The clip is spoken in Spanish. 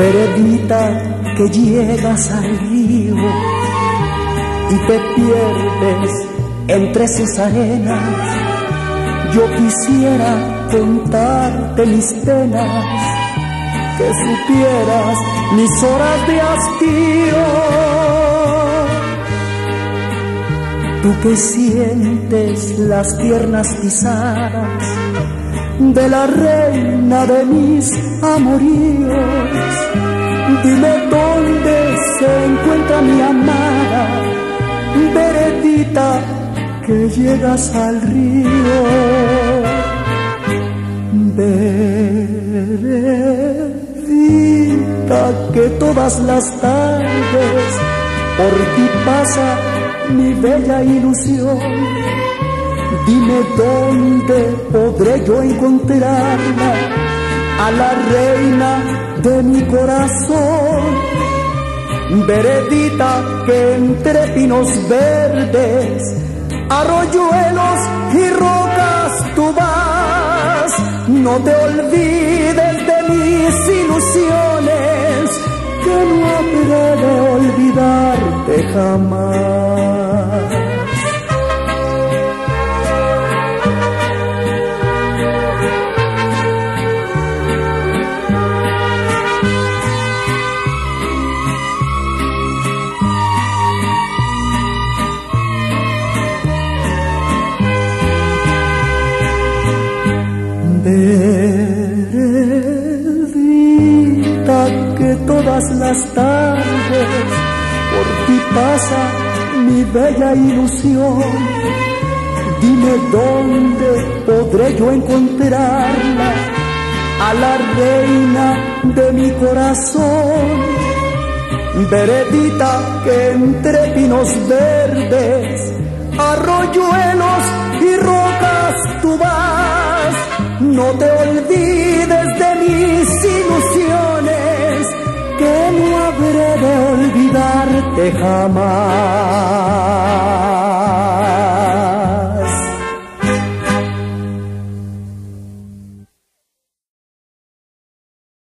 Veredita que llegas al río y te pierdes entre sus arenas. Yo quisiera contarte mis penas, que supieras mis horas de hastío. Tú que sientes las piernas pisadas de la reina de mis amoríos, dime dónde se encuentra mi amada, veredita que llegas al río. Veredita que todas las tardes por ti pasa mi bella ilusión. Dime dónde podré yo encontrarla a la reina de mi corazón. Veredita que entre pinos verdes, arroyuelos y rocas tú vas. No te olvides de mis ilusiones, que no habré de olvidarte jamás. Todas las tardes por ti pasa mi bella ilusión. Dime dónde podré yo encontrarla a la reina de mi corazón. Veredita que entre pinos verdes, arroyuelos y olvidarte jamás.